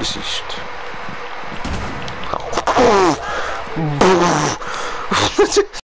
Gesicht.